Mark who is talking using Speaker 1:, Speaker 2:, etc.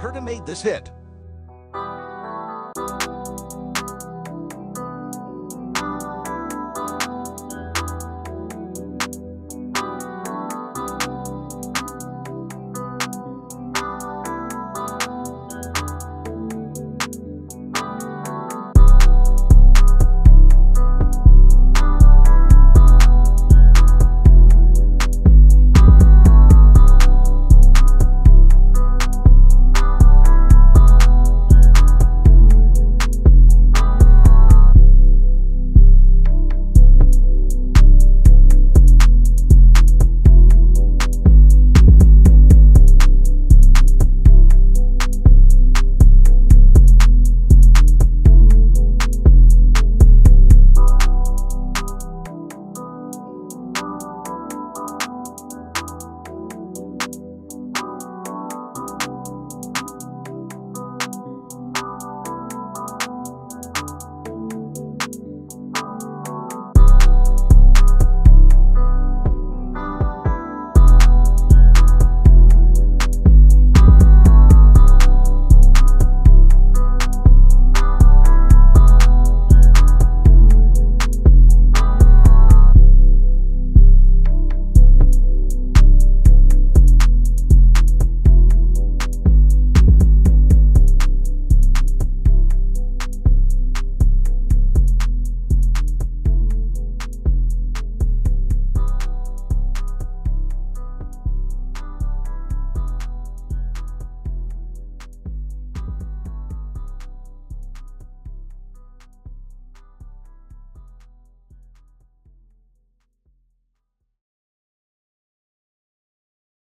Speaker 1: Herta made this hit.